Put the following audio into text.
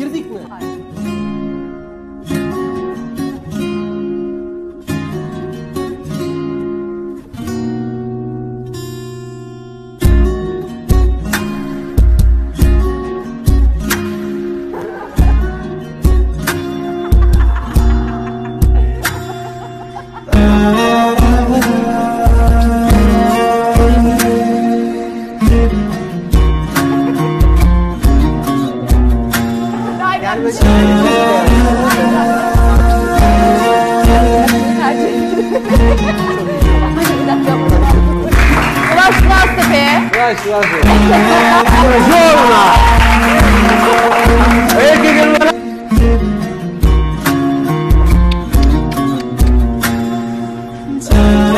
गिरदी कुएँ। Ulaş Ulaş Tepe'ye. Ulaş Ulaş Buongiorno. Peki günler. Thank